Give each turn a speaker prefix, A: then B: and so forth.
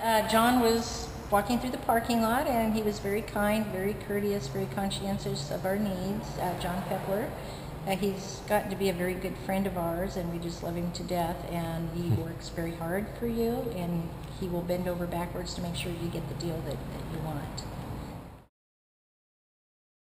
A: Uh, John was walking through the parking lot and he was very kind, very courteous, very conscientious of our needs. Uh, John Pepler. Uh, he's gotten to be a very good friend of ours and we just love him to death. And he hmm. works very hard for you and he will bend over backwards to make sure you get the deal that, that you want.